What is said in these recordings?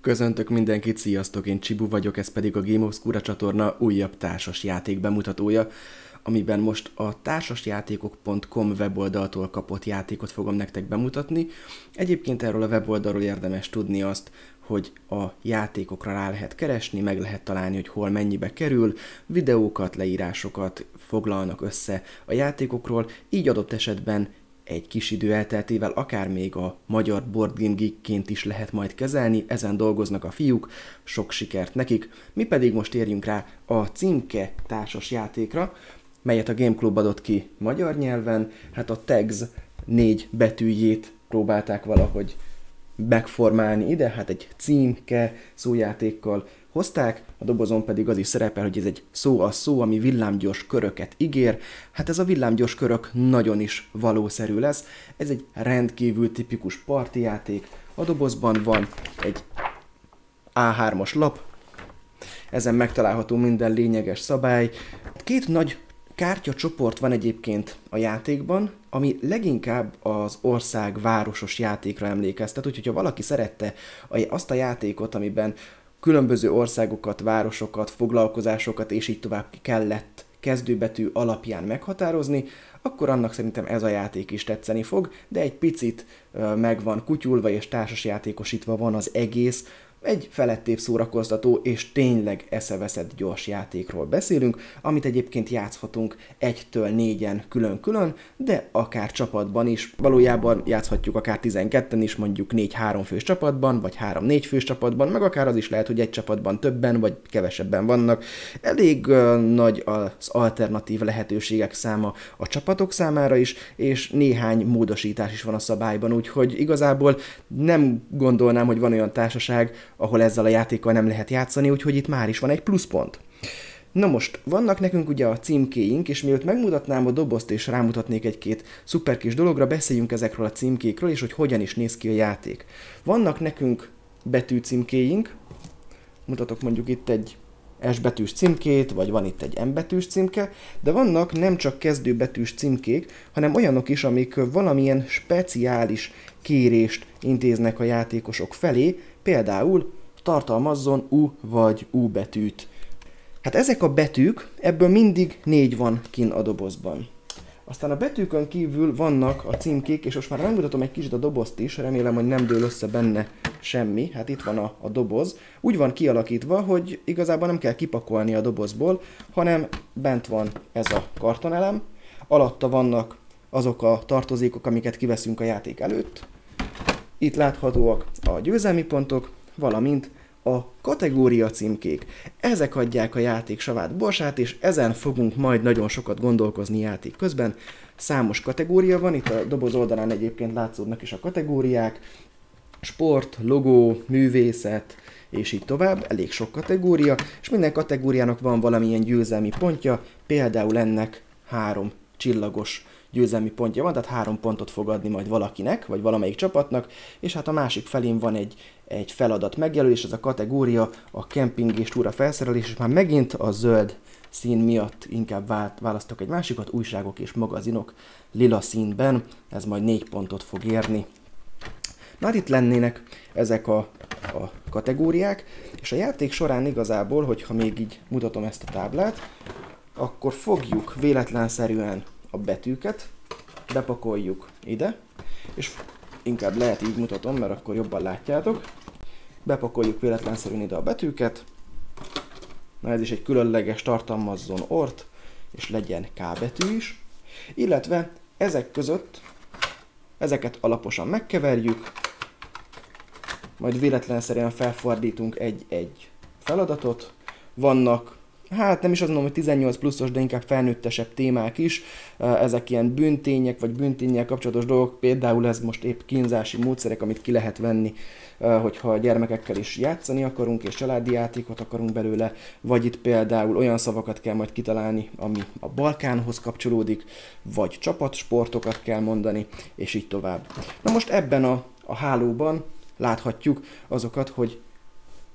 Köszöntök mindenkit, sziasztok, én Csibu vagyok, ez pedig a Game Obscura csatorna újabb társas játék bemutatója, amiben most a társasjátékok.com weboldaltól kapott játékot fogom nektek bemutatni. Egyébként erről a weboldalról érdemes tudni azt, hogy a játékokra rá lehet keresni, meg lehet találni, hogy hol mennyibe kerül, videókat, leírásokat foglalnak össze a játékokról, így adott esetben egy kis idő elteltével akár még a magyar Board Game Geek-ként is lehet majd kezelni, ezen dolgoznak a fiúk, sok sikert nekik. Mi pedig most érjünk rá a címke társas játékra, melyet a Game Club adott ki magyar nyelven, hát a tags négy betűjét próbálták valahogy megformálni ide, hát egy címke szójátékkal hozták, a dobozon pedig az is szerepel, hogy ez egy szó a szó, ami villámgyors köröket ígér. Hát ez a villámgyors körök nagyon is valószerű lesz. Ez egy rendkívül tipikus partijáték. A dobozban van egy A3-as lap, ezen megtalálható minden lényeges szabály. Két nagy kártyacsoport van egyébként a játékban, ami leginkább az ország városos játékra emlékeztet, úgyhogy ha valaki szerette azt a játékot, amiben különböző országokat, városokat, foglalkozásokat és így tovább kellett kezdőbetű alapján meghatározni, akkor annak szerintem ez a játék is tetszeni fog, de egy picit meg van kutyulva és társasjátékosítva van az egész, egy felettébb szórakoztató és tényleg eszeveszett gyors játékról beszélünk, amit egyébként játszhatunk egytől négyen külön-külön, de akár csapatban is. Valójában játszhatjuk akár 12-en is, mondjuk 4-3 fős csapatban, vagy 3-4 fős csapatban, meg akár az is lehet, hogy egy csapatban többen, vagy kevesebben vannak. Elég uh, nagy az alternatív lehetőségek száma a csapatok számára is, és néhány módosítás is van a szabályban, úgyhogy igazából nem gondolnám, hogy van olyan társaság, ahol ezzel a játékkal nem lehet játszani, úgyhogy itt már is van egy pluszpont. Na most, vannak nekünk ugye a címkéink, és mielőtt megmutatnám a dobozt és rámutatnék egy-két szuper kis dologra, beszéljünk ezekről a címkékről, és hogy hogyan is néz ki a játék. Vannak nekünk betűcímkéink, mutatok mondjuk itt egy S betűs címkét, vagy van itt egy M betűs címke, de vannak nem csak kezdőbetűs címkék, hanem olyanok is, amik valamilyen speciális kérést intéznek a játékosok felé, Például tartalmazzon U vagy U betűt. Hát ezek a betűk, ebből mindig négy van kin a dobozban. Aztán a betűkön kívül vannak a címkék, és most már megmutatom egy kicsit a dobozt is, remélem, hogy nem dől össze benne semmi. Hát itt van a, a doboz. Úgy van kialakítva, hogy igazából nem kell kipakolni a dobozból, hanem bent van ez a kartonelem, alatta vannak azok a tartozékok, amiket kiveszünk a játék előtt, itt láthatóak a győzelmi pontok, valamint a kategória címkék. Ezek adják a játék savát borsát, és ezen fogunk majd nagyon sokat gondolkozni játék közben. Számos kategória van, itt a doboz oldalán egyébként látszódnak is a kategóriák, sport, logó, művészet, és így tovább, elég sok kategória, és minden kategóriának van valamilyen győzelmi pontja, például ennek három csillagos győzelmi pontja van, tehát három pontot fog adni majd valakinek, vagy valamelyik csapatnak, és hát a másik felén van egy, egy feladat megjelölés, ez a kategória a kemping és túra felszerelés, és már megint a zöld szín miatt inkább választok egy másikat, újságok és magazinok lila színben, ez majd négy pontot fog érni. Na hát itt lennének ezek a, a kategóriák, és a játék során igazából, hogyha még így mutatom ezt a táblát, akkor fogjuk véletlenszerűen a betűket, bepakoljuk ide, és inkább lehet így mutatom, mert akkor jobban látjátok. Bepakoljuk véletlenszerűen ide a betűket, na ez is egy különleges tartalmazzon ort, és legyen K betű is, illetve ezek között ezeket alaposan megkeverjük, majd véletlenszerűen felfordítunk egy-egy feladatot, vannak hát nem is azt mondom, hogy 18 pluszos, de inkább felnőttesebb témák is. Ezek ilyen büntények, vagy büntényel kapcsolatos dolgok, például ez most épp kínzási módszerek, amit ki lehet venni, hogyha gyermekekkel is játszani akarunk, és családi játékot akarunk belőle, vagy itt például olyan szavakat kell majd kitalálni, ami a Balkánhoz kapcsolódik, vagy csapatsportokat kell mondani, és így tovább. Na most ebben a, a hálóban láthatjuk azokat, hogy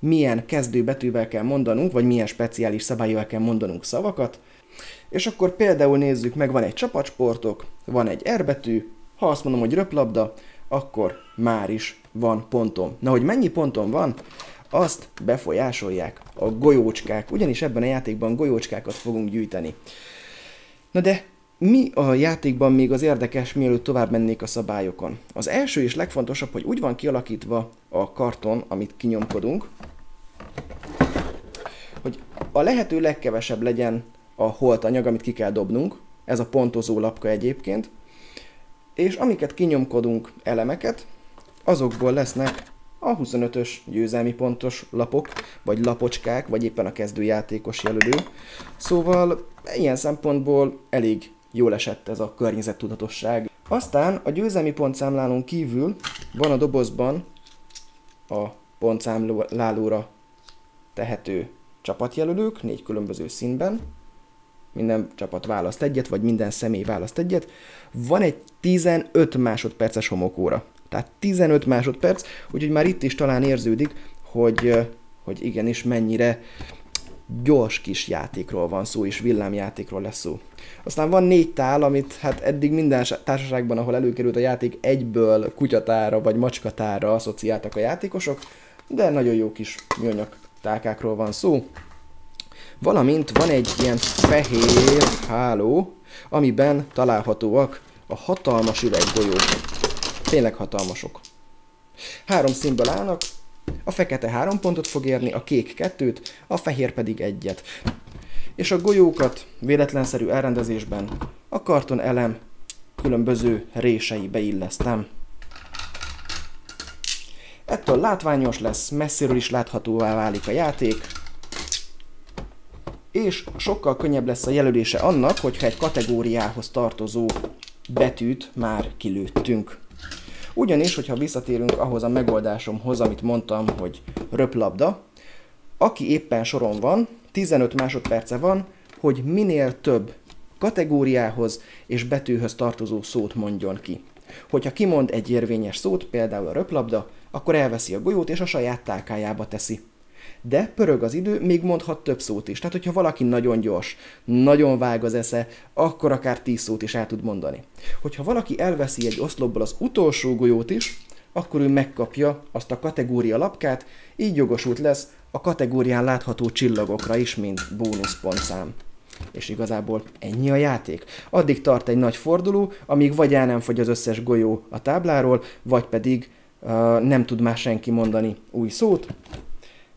milyen kezdőbetűvel kell mondanunk, vagy milyen speciális szabályokkal kell mondanunk szavakat. És akkor például nézzük meg, van egy csapatsportok, van egy R betű, ha azt mondom, hogy röplabda, akkor már is van pontom. Na, hogy mennyi pontom van, azt befolyásolják a golyócskák, ugyanis ebben a játékban golyócskákat fogunk gyűjteni. Na de mi a játékban még az érdekes, mielőtt tovább mennék a szabályokon? Az első és legfontosabb, hogy úgy van kialakítva a karton, amit kinyomkodunk, hogy a lehető legkevesebb legyen a holt anyag, amit ki kell dobnunk, ez a pontozó lapka egyébként, és amiket kinyomkodunk elemeket, azokból lesznek a 25-ös győzelmi pontos lapok, vagy lapocskák, vagy éppen a kezdőjátékos jelölő. Szóval ilyen szempontból elég jól esett ez a környezettudatosság. Aztán a győzelmi pontszámlálón kívül van a dobozban a pontszámlálóra tehető csapatjelölők, négy különböző színben. Minden csapat választ egyet, vagy minden személy választ egyet. Van egy 15 másodperces homokóra. Tehát 15 másodperc, úgyhogy már itt is talán érződik, hogy, hogy igenis mennyire gyors kis játékról van szó, és villámjátékról lesz szó. Aztán van négy tál, amit hát eddig minden társaságban, ahol előkerült a játék, egyből kutyatára vagy macskatára asszociáltak a játékosok, de nagyon jó kis műanyag tálkákról van szó. Valamint van egy ilyen fehér háló, amiben találhatóak a hatalmas üveggolyók. Tényleg hatalmasok. Három színből állnak, a fekete három pontot fog érni, a kék kettőt, a fehér pedig egyet. És a golyókat véletlenszerű elrendezésben a karton elem különböző rései beillesztem. Ettől látványos lesz, messziről is láthatóvá válik a játék, és sokkal könnyebb lesz a jelölése annak, hogyha egy kategóriához tartozó betűt már kilőttünk. Ugyanis, hogyha visszatérünk ahhoz a megoldásomhoz, amit mondtam, hogy röplabda, aki éppen soron van, 15 másodperce van, hogy minél több kategóriához és betűhöz tartozó szót mondjon ki. Hogyha kimond egy érvényes szót, például a röplabda, akkor elveszi a golyót és a saját tálkájába teszi de pörög az idő, még mondhat több szót is. Tehát, hogyha valaki nagyon gyors, nagyon vág az esze, akkor akár tíz szót is el tud mondani. Hogyha valaki elveszi egy oszlopból az utolsó golyót is, akkor ő megkapja azt a kategória lapkát, így jogosult lesz a kategórián látható csillagokra is, mint bónuszpontszám. És igazából ennyi a játék. Addig tart egy nagy forduló, amíg vagy el nem fogy az összes golyó a tábláról, vagy pedig nem tud már senki mondani új szót,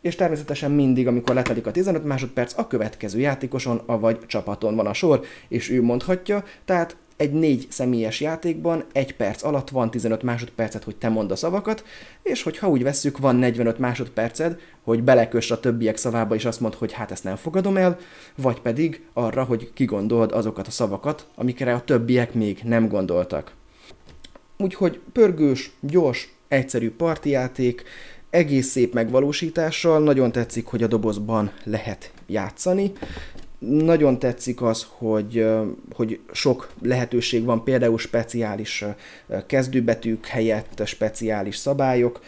és természetesen mindig, amikor letelik a 15 másodperc, a következő játékoson, avagy csapaton van a sor, és ő mondhatja, tehát egy négy személyes játékban egy perc alatt van 15 másodpercet, hogy te mondd a szavakat, és hogyha úgy vesszük, van 45 másodperced, hogy beleköss a többiek szavába, és azt mond, hogy hát ezt nem fogadom el, vagy pedig arra, hogy kigondold azokat a szavakat, amikre a többiek még nem gondoltak. Úgyhogy pörgős, gyors, egyszerű partijáték, egész szép megvalósítással, nagyon tetszik, hogy a dobozban lehet játszani, nagyon tetszik az, hogy, hogy sok lehetőség van, például speciális kezdőbetűk helyett speciális szabályok.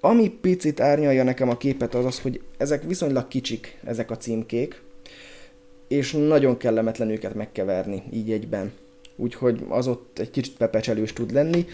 Ami picit árnyalja nekem a képet az az, hogy ezek viszonylag kicsik, ezek a címkék, és nagyon kellemetlen őket megkeverni így egyben úgyhogy az ott egy kicsit pepecselős tud lenni,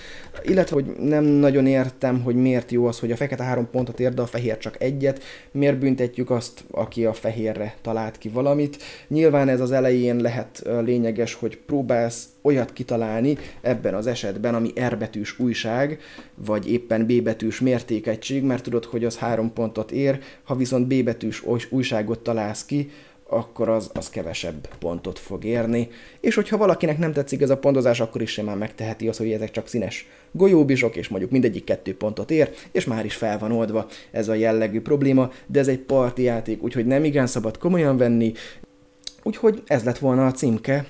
illetve hogy nem nagyon értem, hogy miért jó az, hogy a fekete három pontot ér, de a fehér csak egyet, miért büntetjük azt, aki a fehérre talált ki valamit. Nyilván ez az elején lehet lényeges, hogy próbálsz olyat kitalálni ebben az esetben, ami R betűs újság, vagy éppen B betűs mértékegység, mert tudod, hogy az három pontot ér, ha viszont B betűs újságot találsz ki, akkor az, az kevesebb pontot fog érni. És hogyha valakinek nem tetszik ez a pontozás, akkor is simán megteheti az, hogy ezek csak színes golyóbisok, és mondjuk mindegyik kettő pontot ér, és már is fel van oldva ez a jellegű probléma, de ez egy parti játék, úgyhogy nem igen szabad komolyan venni, úgyhogy ez lett volna a címke.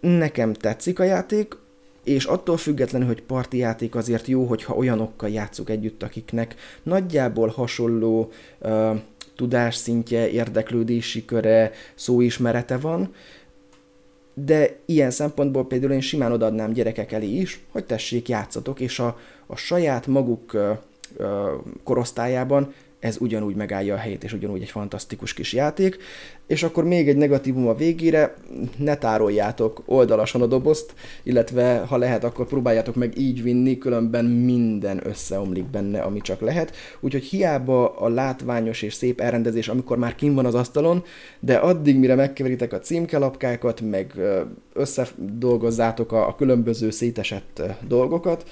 Nekem tetszik a játék, és attól függetlenül, hogy parti játék azért jó, hogyha olyanokkal játszuk együtt, akiknek nagyjából hasonló uh, tudásszintje, érdeklődési köre, szóismerete van, de ilyen szempontból például én simán odaadnám gyerekek elé is, hogy tessék, játszatok, és a, a saját maguk korosztályában ez ugyanúgy megállja a helyét, és ugyanúgy egy fantasztikus kis játék. És akkor még egy negatívum a végére, ne tároljátok oldalasan a dobozt, illetve ha lehet, akkor próbáljátok meg így vinni, különben minden összeomlik benne, ami csak lehet. Úgyhogy hiába a látványos és szép elrendezés, amikor már kim van az asztalon, de addig, mire megkeveritek a címkelapkákat, meg összedolgozzátok a, különböző szétesett dolgokat,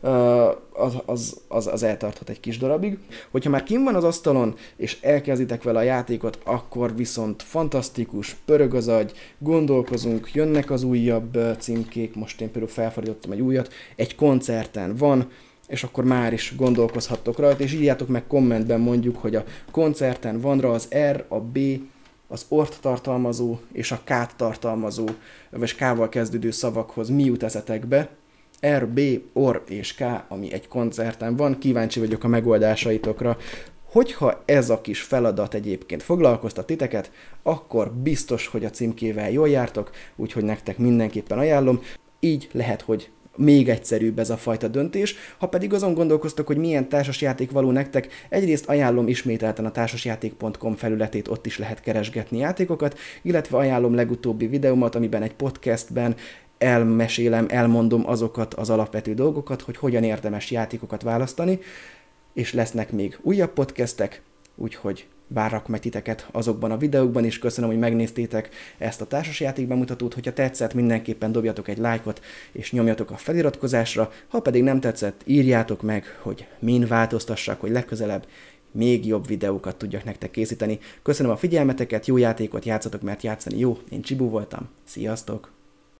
az, az, az, az eltarthat egy kis darabig. Hogyha már kim van az asztalon, és elkezditek vele a játékot, akkor viszont fantasztikus, pörög az agy, gondolkozunk, jönnek az újabb címkék, most én például felfordítottam egy újat, egy koncerten van, és akkor már is gondolkozhattok rajta, és írjátok meg kommentben mondjuk, hogy a koncerten van rá az R, a B, az ort tartalmazó és a k tartalmazó, vagy k-val kezdődő szavakhoz mi jut eszetekbe, R, B, OR és K, ami egy koncerten van. Kíváncsi vagyok a megoldásaitokra. Hogyha ez a kis feladat egyébként foglalkoztat titeket, akkor biztos, hogy a címkével jól jártok, úgyhogy nektek mindenképpen ajánlom. Így lehet, hogy még egyszerűbb ez a fajta döntés. Ha pedig azon gondolkoztok, hogy milyen társasjáték való nektek, egyrészt ajánlom ismételten a társasjáték.com felületét, ott is lehet keresgetni játékokat, illetve ajánlom legutóbbi videómat, amiben egy podcastben elmesélem, elmondom azokat az alapvető dolgokat, hogy hogyan érdemes játékokat választani, és lesznek még újabb podcastek, úgyhogy várok meg titeket azokban a videókban is. Köszönöm, hogy megnéztétek ezt a társasjáték bemutatót. Hogyha tetszett, mindenképpen dobjatok egy lájkot, és nyomjatok a feliratkozásra. Ha pedig nem tetszett, írjátok meg, hogy min változtassak, hogy legközelebb még jobb videókat tudjak nektek készíteni. Köszönöm a figyelmeteket, jó játékot játszatok, mert játszani jó. Én Csibú voltam. Sziasztok!